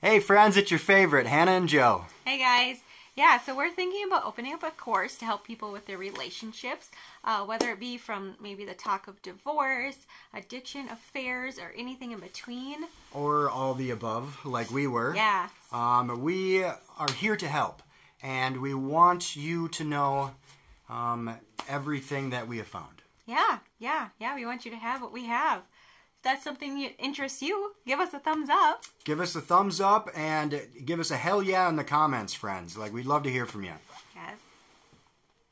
Hey, friends, it's your favorite, Hannah and Joe. Hey guys. Yeah, so we're thinking about opening up a course to help people with their relationships, uh, whether it be from maybe the talk of divorce, addiction, affairs, or anything in between. Or all the above, like we were. Yeah. Um, we are here to help, and we want you to know um, everything that we have found. Yeah, yeah, yeah. We want you to have what we have. That's something that interests you, give us a thumbs up. Give us a thumbs up and give us a hell yeah in the comments, friends. Like, we'd love to hear from you.